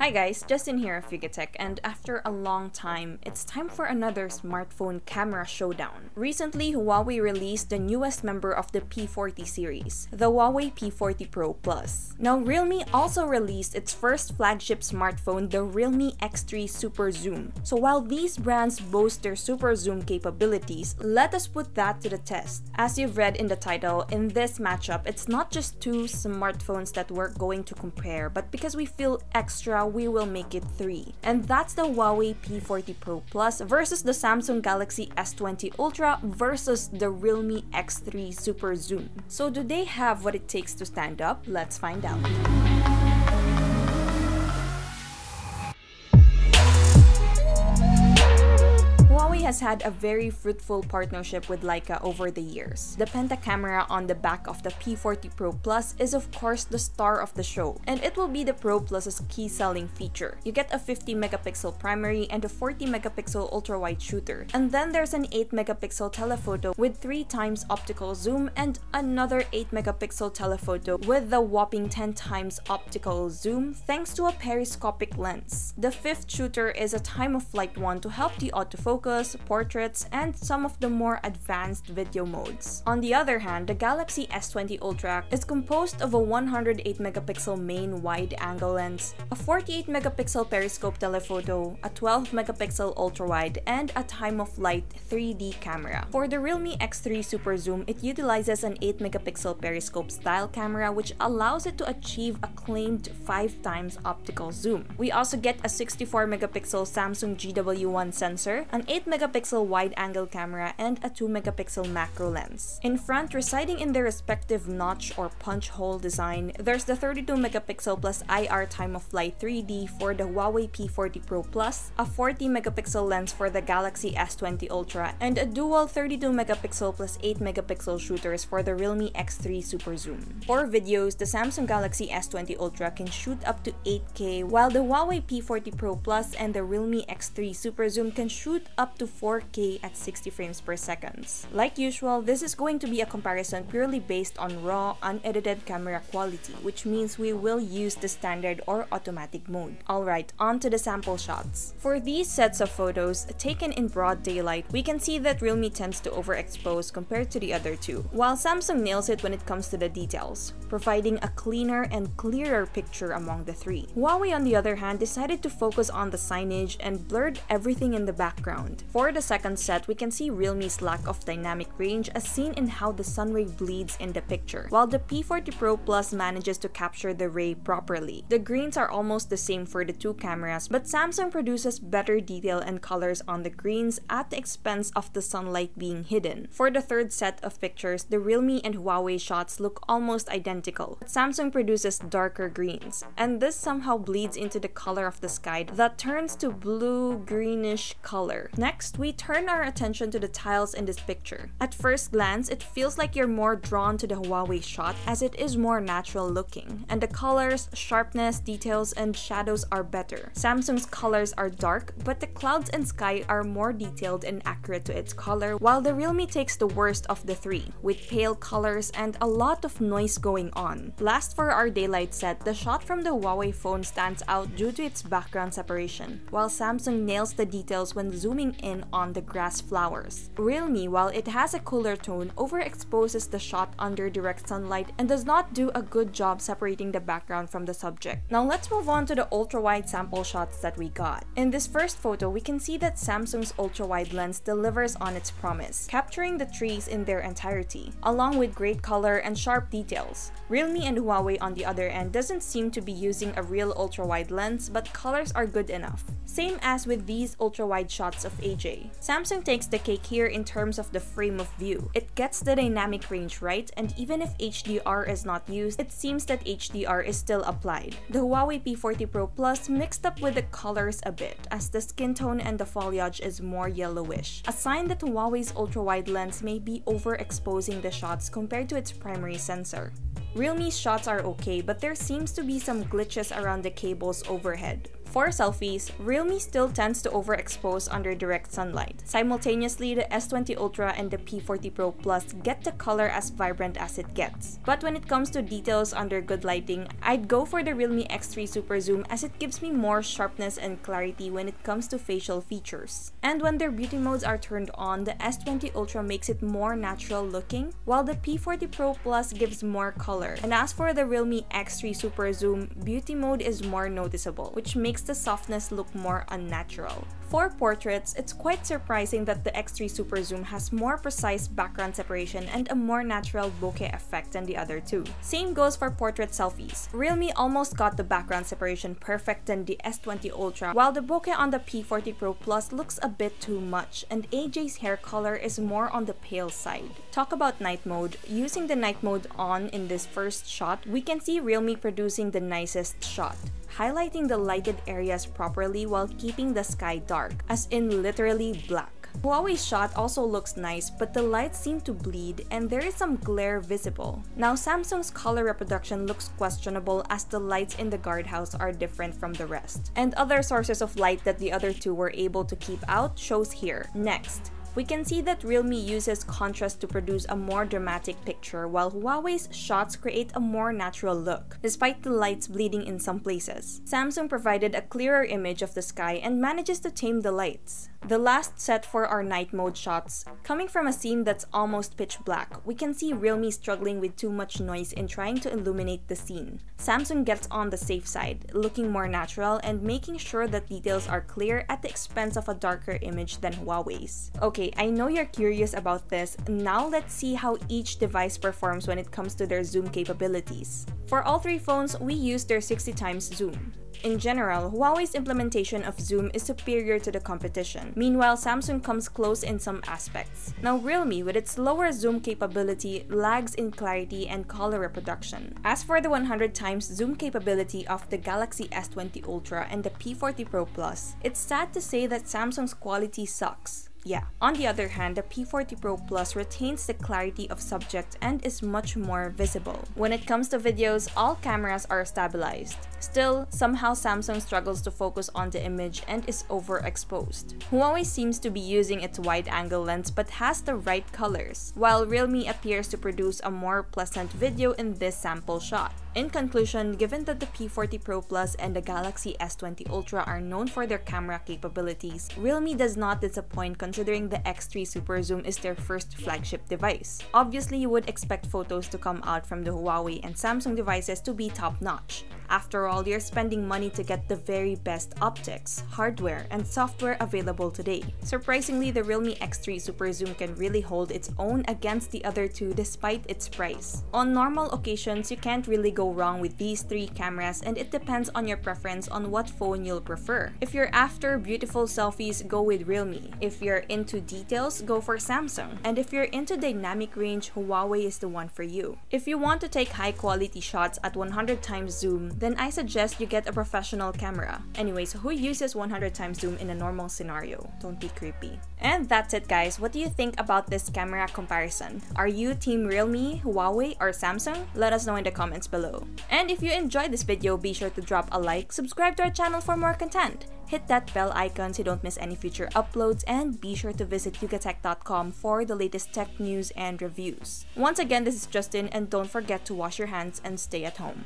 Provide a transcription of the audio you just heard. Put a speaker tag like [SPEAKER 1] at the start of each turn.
[SPEAKER 1] Hi guys, Justin here of YugaTech, and after a long time, it's time for another smartphone camera showdown. Recently, Huawei released the newest member of the P40 series, the Huawei P40 Pro Plus. Now, Realme also released its first flagship smartphone, the Realme X3 Super Zoom. So while these brands boast their super zoom capabilities, let us put that to the test. As you've read in the title, in this matchup, it's not just two smartphones that we're going to compare, but because we feel extra we will make it 3. And that's the Huawei P40 Pro Plus versus the Samsung Galaxy S20 Ultra versus the Realme X3 Super Zoom. So do they have what it takes to stand up? Let's find out. Has had a very fruitful partnership with Leica over the years. The Penta camera on the back of the P40 Pro Plus is of course the star of the show, and it will be the Pro Plus's key selling feature. You get a 50 megapixel primary and a 40 megapixel ultra-wide shooter, and then there's an 8 megapixel telephoto with 3 times optical zoom and another 8 megapixel telephoto with the whopping 10 times optical zoom thanks to a periscopic lens. The fifth shooter is a time of flight one to help the autofocus, portraits, and some of the more advanced video modes. On the other hand, the Galaxy S20 Ultra is composed of a 108 megapixel main wide-angle lens, a 48 megapixel periscope telephoto, a 12 megapixel ultra-wide, and a time-of-flight 3D camera. For the Realme X3 Super Zoom, it utilizes an 8 megapixel periscope style camera which allows it to achieve a claimed 5 times optical zoom. We also get a 64 megapixel Samsung GW1 sensor, an 8 megapixel megapixel wide-angle camera and a 2 megapixel macro lens. In front, residing in their respective notch or punch hole design, there's the 32 megapixel plus IR time of flight 3D for the Huawei P40 Pro Plus, a 40 megapixel lens for the Galaxy S20 Ultra, and a dual 32 megapixel plus 8 megapixel shooters for the Realme X3 Super Zoom. For videos, the Samsung Galaxy S20 Ultra can shoot up to 8K, while the Huawei P40 Pro Plus and the Realme X3 Super Zoom can shoot up to 4K at 60 frames per second. Like usual, this is going to be a comparison purely based on raw, unedited camera quality, which means we will use the standard or automatic mode. Alright, on to the sample shots. For these sets of photos, taken in broad daylight, we can see that Realme tends to overexpose compared to the other two, while Samsung nails it when it comes to the details, providing a cleaner and clearer picture among the three. Huawei on the other hand decided to focus on the signage and blurred everything in the background. For for the second set, we can see Realme's lack of dynamic range as seen in how the sun ray bleeds in the picture, while the P40 Pro Plus manages to capture the ray properly. The greens are almost the same for the two cameras, but Samsung produces better detail and colors on the greens at the expense of the sunlight being hidden. For the third set of pictures, the Realme and Huawei shots look almost identical, but Samsung produces darker greens, and this somehow bleeds into the color of the sky that turns to blue-greenish color. Next, we turn our attention to the tiles in this picture. At first glance, it feels like you're more drawn to the Huawei shot as it is more natural looking, and the colors, sharpness, details, and shadows are better. Samsung's colors are dark, but the clouds and sky are more detailed and accurate to its color, while the Realme takes the worst of the three, with pale colors and a lot of noise going on. Last for our daylight set, the shot from the Huawei phone stands out due to its background separation, while Samsung nails the details when zooming in on the grass flowers. Realme, while it has a cooler tone, overexposes the shot under direct sunlight and does not do a good job separating the background from the subject. Now let's move on to the ultra-wide sample shots that we got. In this first photo, we can see that Samsung's ultra-wide lens delivers on its promise, capturing the trees in their entirety, along with great color and sharp details. Realme and Huawei on the other end doesn't seem to be using a real ultra-wide lens, but colors are good enough. Same as with these ultra-wide shots of Samsung takes the cake here in terms of the frame of view. It gets the dynamic range right, and even if HDR is not used, it seems that HDR is still applied. The Huawei P40 Pro Plus mixed up with the colors a bit, as the skin tone and the foliage is more yellowish, a sign that Huawei's ultra-wide lens may be overexposing the shots compared to its primary sensor. Realme's shots are okay, but there seems to be some glitches around the cables overhead. For selfies, Realme still tends to overexpose under direct sunlight. Simultaneously, the S20 Ultra and the P40 Pro Plus get the color as vibrant as it gets. But when it comes to details under good lighting, I'd go for the Realme X3 Super Zoom as it gives me more sharpness and clarity when it comes to facial features. And when their beauty modes are turned on, the S20 Ultra makes it more natural looking, while the P40 Pro Plus gives more color. And as for the Realme X3 Super Zoom, beauty mode is more noticeable, which makes the softness look more unnatural. For portraits, it's quite surprising that the X3 Super Zoom has more precise background separation and a more natural bokeh effect than the other two. Same goes for portrait selfies. Realme almost got the background separation perfect than the S20 Ultra, while the bokeh on the P40 Pro Plus looks a bit too much, and AJ's hair color is more on the pale side. Talk about night mode. Using the night mode on in this first shot, we can see Realme producing the nicest shot highlighting the lighted areas properly while keeping the sky dark, as in literally black. Huawei's shot also looks nice, but the lights seem to bleed and there is some glare visible. Now Samsung's color reproduction looks questionable as the lights in the guardhouse are different from the rest. And other sources of light that the other two were able to keep out shows here. Next, we can see that Realme uses contrast to produce a more dramatic picture while Huawei's shots create a more natural look, despite the lights bleeding in some places. Samsung provided a clearer image of the sky and manages to tame the lights. The last set for our night mode shots, coming from a scene that's almost pitch black, we can see Realme struggling with too much noise in trying to illuminate the scene. Samsung gets on the safe side, looking more natural and making sure that details are clear at the expense of a darker image than Huawei's. Okay, I know you're curious about this, now let's see how each device performs when it comes to their zoom capabilities. For all three phones, we use their 60 times zoom. In general, Huawei's implementation of zoom is superior to the competition. Meanwhile, Samsung comes close in some aspects. Now, Realme, with its lower zoom capability, lags in clarity and color reproduction. As for the 100 times zoom capability of the Galaxy S20 Ultra and the P40 Pro Plus, it's sad to say that Samsung's quality sucks. Yeah. On the other hand, the P40 Pro Plus retains the clarity of subject and is much more visible. When it comes to videos, all cameras are stabilized. Still, somehow Samsung struggles to focus on the image and is overexposed. Huawei seems to be using its wide-angle lens but has the right colors, while Realme appears to produce a more pleasant video in this sample shot. In conclusion, given that the P40 Pro Plus and the Galaxy S20 Ultra are known for their camera capabilities, Realme does not disappoint considering the X3 Super Zoom is their first flagship device. Obviously, you would expect photos to come out from the Huawei and Samsung devices to be top-notch. After all, you're spending money to get the very best optics, hardware, and software available today. Surprisingly, the Realme X3 Super Zoom can really hold its own against the other two despite its price. On normal occasions, you can't really go wrong with these three cameras and it depends on your preference on what phone you'll prefer. If you're after beautiful selfies, go with Realme. If you're into details, go for Samsung. And if you're into dynamic range, Huawei is the one for you. If you want to take high quality shots at 100 times zoom, then I suggest you get a professional camera. Anyways, who uses 100 times zoom in a normal scenario? Don't be creepy. And that's it guys, what do you think about this camera comparison? Are you team Realme, Huawei, or Samsung? Let us know in the comments below. And if you enjoyed this video, be sure to drop a like, subscribe to our channel for more content, hit that bell icon so you don't miss any future uploads, and be sure to visit yugatech.com for the latest tech news and reviews. Once again, this is Justin, and don't forget to wash your hands and stay at home.